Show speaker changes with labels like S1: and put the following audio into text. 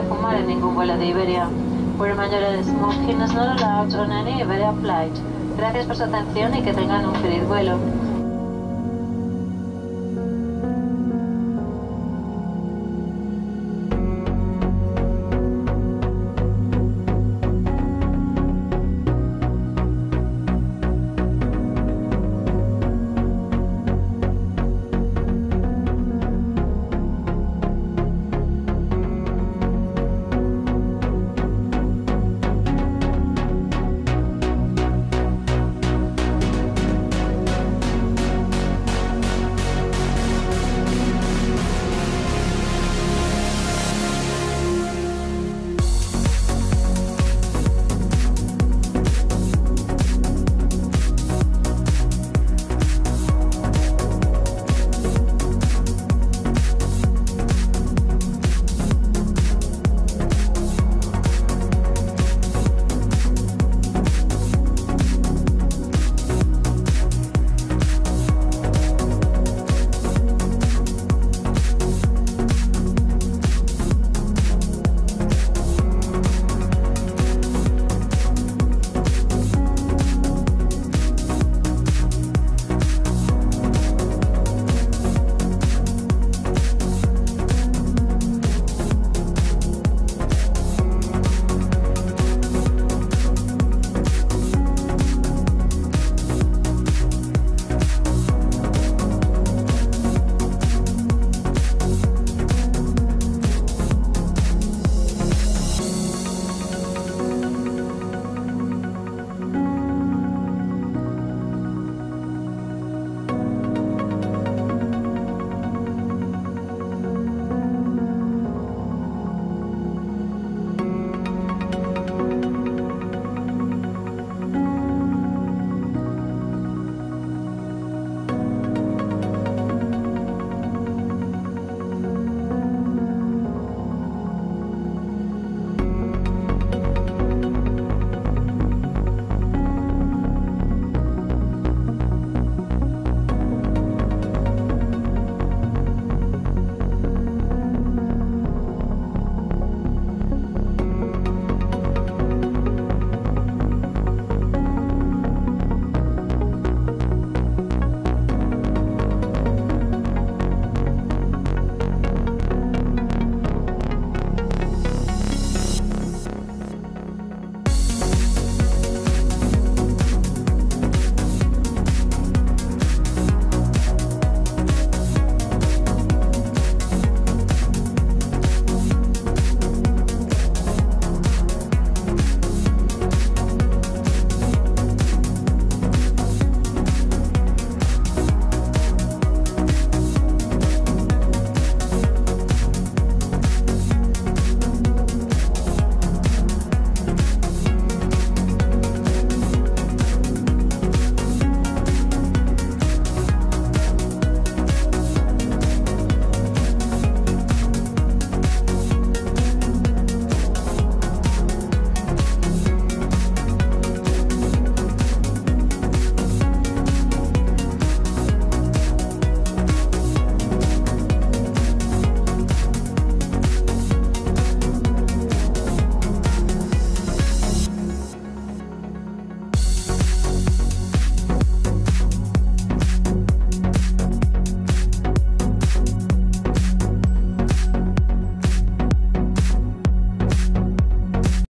S1: permitido fumar en ningún vuelo de Iberia. We're mayor smoking is not allowed on any Iberia flight. Gracias por su atención y que tengan un feliz vuelo.